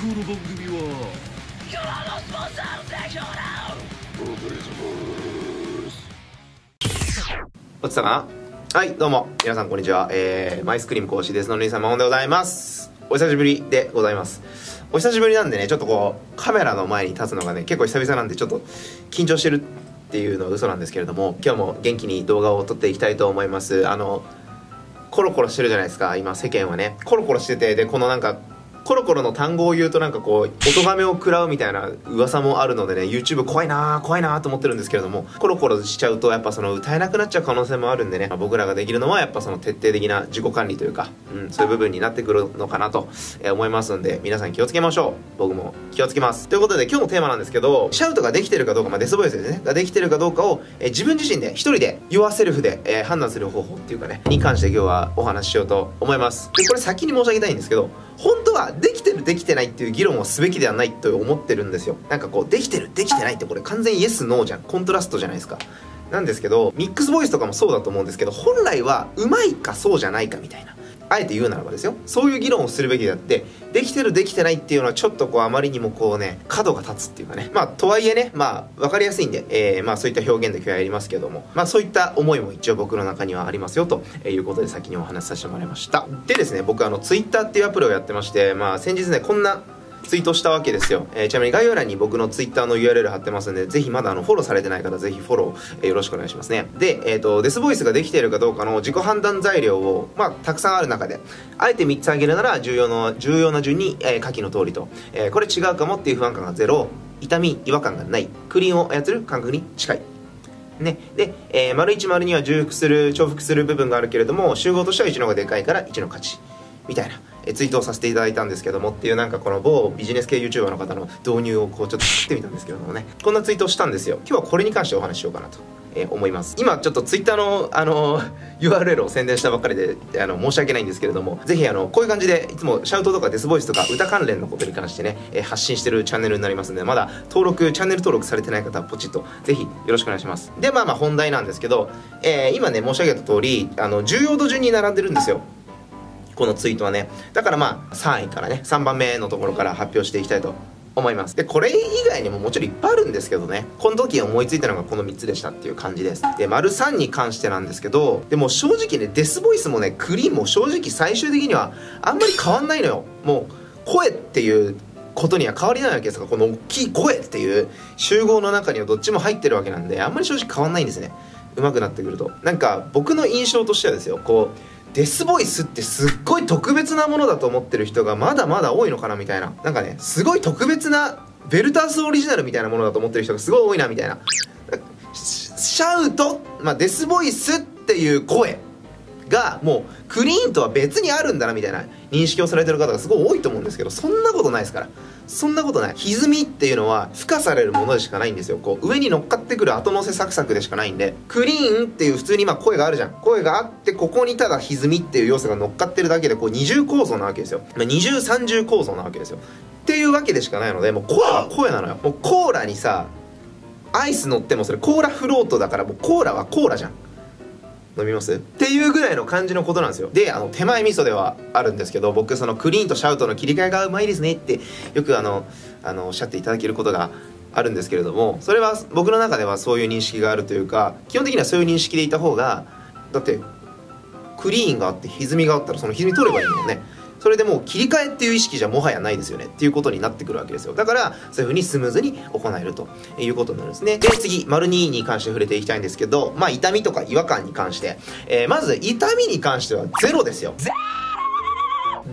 この番組は落ちたかはい、どうも。皆さん、こんにちは。えー、マイスクリーム講師です。のりさん、まほんでございます。お久しぶりでございます。お久しぶりなんでね、ちょっとこう、カメラの前に立つのがね、結構久々なんで、ちょっと緊張してるっていうのは嘘なんですけれども、今日も元気に動画を撮っていきたいと思います。あの、コロコロしてるじゃないですか、今、世間はね。コロコロしてて、で、このなんか、コロコロの単語を言うとなんかこう、音がめを食らうみたいな噂もあるのでね、YouTube 怖いなー怖いなーと思ってるんですけれども、コロコロしちゃうとやっぱその歌えなくなっちゃう可能性もあるんでね、ま僕らができるのはやっぱその徹底的な自己管理というか、うん、そういう部分になってくるのかなと思いますんで、皆さん気をつけましょう。僕も気をつけます。ということで今日のテーマなんですけど、シャウトができてるかどうか、まあデスボイスですね、ができてるかどうかを、え自分自身で一人で Your Self で、え判断する方法っていうかね、に関して今日はお話ししようと思います。で、これ先に申し上げたいんですけど、本当はできてるできてないっていう議論をすべきではないと思ってるんですよ。なんかこうできてるできてないってこれ完全イエスノーじゃん。コントラストじゃないですか。なんですけどミックスボイスとかもそうだと思うんですけど本来はうまいかそうじゃないかみたいな。あえて言うならばですよそういう議論をするべきであってできてるできてないっていうのはちょっとこうあまりにもこうね角が立つっていうかね。まあとはいえねまあ分かりやすいんで、えーまあそういった表現で今日はやりますけども。まあそういった思いも一応僕の中にはありますよということで先にお話しさせてもらいました。でですね僕あの Twitter っていうアプリをやってましてまあ先日ねこんなツイートしたわけですよ、えーちなみに概要欄に僕のツイッターの URL 貼ってますんでぜひまだあのフォローされてない方ぜひフォロー、えーよろしくお願いしますね。で、えー、とデスボイスができているかどうかの自己判断材料を、まあ、たくさんある中であえて3つ挙げるなら重要な重要な順に、えー下記の通りと、えーこれ違うかもっていう不安感がゼロ。痛み違和感がない。クリーンを操る感覚に近い。ね、で、えー、丸1丸2は重複する重複する部分があるけれども集合としては1の方がでかいから1の価値。みたいな、ツイートをさせていただいたんですけどもっていうなんかこの某ビジネス系 YouTuber の方の導入をこうちょっと知ってみたんですけどもね。こんなツイートをしたんですよ。今日はこれに関してお話ししようかなと、えー思います。今ちょっと Twitter の、あのー URL を宣伝したばっかりであの申し訳ないんですけれどもぜひあのこういう感じでいつもシャウトとかデスボイスとか歌関連のことに関してね、えー発信してるチャンネルになりますのでまだ登録チャンネル登録されてない方はポチッとぜひよろしくお願いします。でまあまあ本題なんですけど、えー今ね申し上げた通りあの重要度順に並んでるんですよ。このツイートはねだからまあ3位からね3番目のところから発表していきたいと思います。でこれ以外にももちろんいっぱいあるんですけどねこの時思いついたのがこの3つでしたっていう感じです。で丸3に関してなんですけどでも正直ねデスボイスもねクリーンも正直最終的にはあんまり変わんないのよ。もう声っていうことには変わりないわけですがこの大きい声っていう集合の中にはどっちも入ってるわけなんであんまり正直変わんないんですね。上手くなってくると。なんか僕の印象としてはですよこうデスボイスってすっごい特別なものだと思ってる人がまだまだ多いのかなみたいな。なんかねすごい特別なベルタースオリジナルみたいなものだと思ってる人がすごい多いなみたいな。シャウト、まあ、デスボイスっていう声。がもうクリーンとは別にあるんだなみたいな認識をされてる方がすごい多いと思うんですけどそんなことない。ですからそんなことない。歪みっていうのは付加されるものでしかない。んですよこう上に乗っかってくる後乗せサクサクでしかないんでクリーンっていう普通にまあ声があるじゃん。声があってここにただ歪みっていう要素が乗っかってるだけでこう二重構造なわけですよ、まあ、二重三重構造なわけですよ。っていうわけでしかないのでもう声は声なのよ。もうコーラにさアイス乗ってもそれコーラフロートだからもうコーラはコーラじゃん。飲みます？っていうぐらいの感じのことなんですよ。であの手前味噌ではあるんですけど僕そのクリーンとシャウトの切り替えがうまいですねってよくあのあのおっしゃっていただけることがあるんですけれどもそれは僕の中ではそういう認識があるというか基本的にはそういう認識でいた方がだってクリーンがあって歪みがあったらその歪み取ればいいもんね。それでもう切り替えっていう意識じゃもはやないですよねっていうことになってくるわけですよ。だからそういうふうにスムーズに行えるということになるんですね。で次丸2に関して触れていきたいんですけどまあ痛みとか違和感に関して、えーまず痛みに関してはゼロですよ。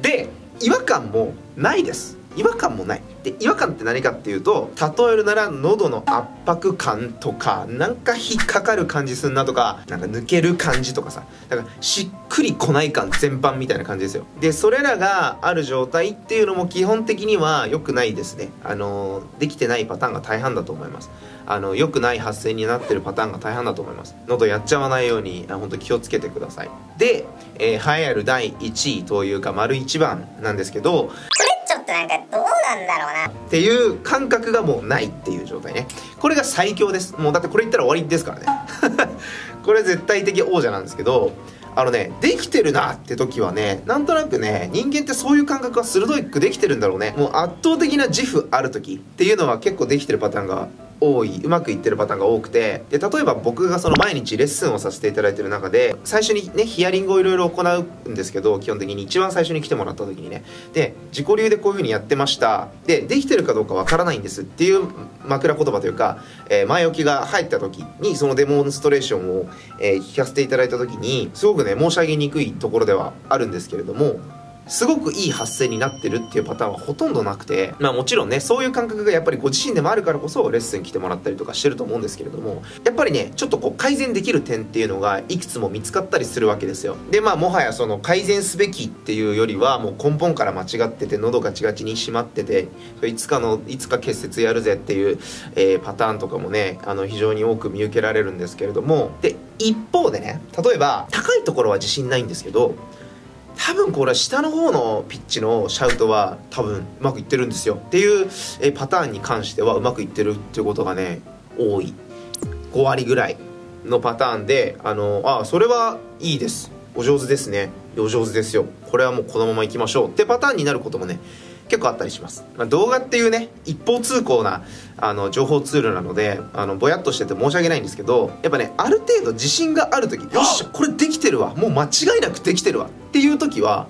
で違和感もないです。違和感もない。で違和感って何かっていうと例えるなら喉の圧迫感とかなんか引っかかる感じすんなとかなんか抜ける感じとかさだからしっくりこない感全般みたいな感じですよ。でそれらがある状態っていうのも基本的には良くないですね。あのできてないパターンが大半だと思います。あの良くない発声になってるパターンが大半だと思います。喉やっちゃわないようにあ本当気をつけてください。で、えー、栄えある第1位というか丸1番なんですけどこれちょっとなんかどうなんだろうな。っていう感覚がもうないっていう状態ね。これが最強です。もうだってこれ言ったら終わりですからね。これ絶対的王者なんですけどあのねできてるなって時はねなんとなくね人間ってそういう感覚が鋭くできてるんだろうね。もう圧倒的な自負ある時っていうのは結構できてるパターンが多いうまくいってるパターンが多くてで例えば僕がその毎日レッスンをさせていただいてる中で最初にねヒアリングをいろいろ行うんですけど基本的に一番最初に来てもらった時にね。で自己流でこういう風にやってました。でできてるかどうかわからないんですっていう枕言葉というか、えー前置きが入った時にそのデモンストレーションを、えー聞かせていただいた時にすごくね申し上げにくいところではあるんですけれどもすごくいい発声になってるっていうパターンはほとんどなくてまあもちろんねそういう感覚がやっぱりご自身でもあるからこそレッスン来てもらったりとかしてると思うんですけれどもやっぱりねちょっとこう改善できる点っていうのがいくつも見つかったりするわけですよ。でまあもはやその改善すべきっていうよりはもう根本から間違ってて喉がチガチに締まってていつかのいつか結節やるぜっていう、えーパターンとかもねあの非常に多く見受けられるんですけれども。で一方でね例えば高いところは自信ないんですけど多分これ下の方のピッチのシャウトは多分うまくいってるんですよっていうパターンに関してはうまくいってるっていうことがね多い。5割ぐらいのパターンであのあそれはいいです。お上手ですね。お上手ですよ。これはもうこのままいきましょう。ってパターンになることもね結構あったりします、まあ、動画っていうね一方通行なあの情報ツールなのであのぼやっとしてて申し訳ないんですけどやっぱねある程度自信がある時よっしゃこれできてるわもう間違いなくできてるわっていう時は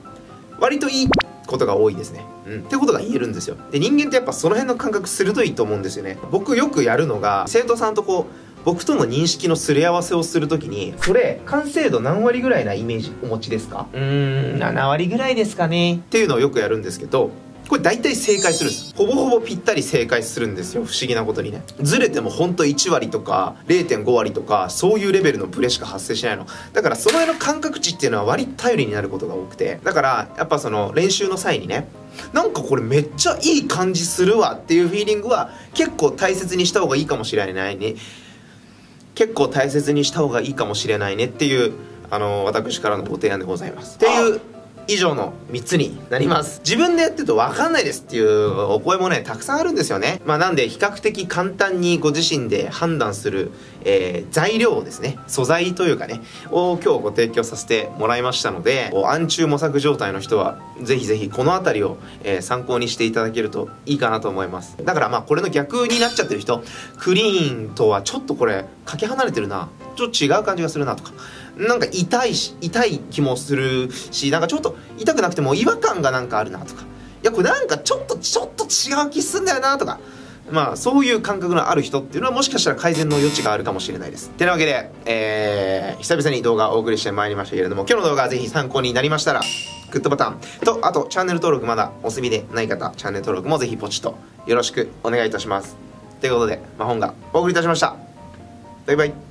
割といいことが多いですね。うん、ってことが言えるんですよ。で人間ってやっぱその辺の感覚鋭いと思うんですよね。僕よくやるのが生徒さんとこう僕との認識のすり合わせをするときにそれ完成度何割ぐらいなイメージお持ちですか？うーん7割ぐらいですかねっていうのをよくやるんですけどこれ大体正解するんです。ほぼほぼぴったり正解するんですよ。不思議なことにね。ずれてもほんと1割とか0.5割とかそういうレベルのブレしか発生しないの。だからその辺の感覚値っていうのは割と頼りになることが多くて。だからやっぱその練習の際にねなんかこれめっちゃいい感じするわっていうフィーリングは結構大切にした方がいいかもしれないね。結構大切にした方がいいかもしれないねっていうあの私からのご提案でございます。っていう以上の3つになります。自分でやってると分かんないですっていうお声もねたくさんあるんですよね。まあなんで比較的簡単にご自身で判断する、えー材料をですね素材というかねを今日ご提供させてもらいましたので暗中模索状態の人はぜひぜひこの辺りを、えー参考にしていただけるといいかなと思います。だからまあこれの逆になっちゃってる人クリーンとはちょっとこれかけ離れてるな。ちょっと違う感じがするなとか。なんか痛いし痛い気もするしなんかちょっと痛くなくても違和感がなんかあるなとか。いやこれなんかちょっとちょっと違う気すんだよなとか。まあそういう感覚のある人っていうのはもしかしたら改善の余地があるかもしれないです。てなわけで、えー、久々に動画をお送りしてまいりましたけれども今日の動画はぜひ参考になりましたらグッドボタン。とあとチャンネル登録まだお済みでない方チャンネル登録もぜひポチッとよろしくお願いいたします。ということで、まあ、本がお送りいたしました。バイバイ。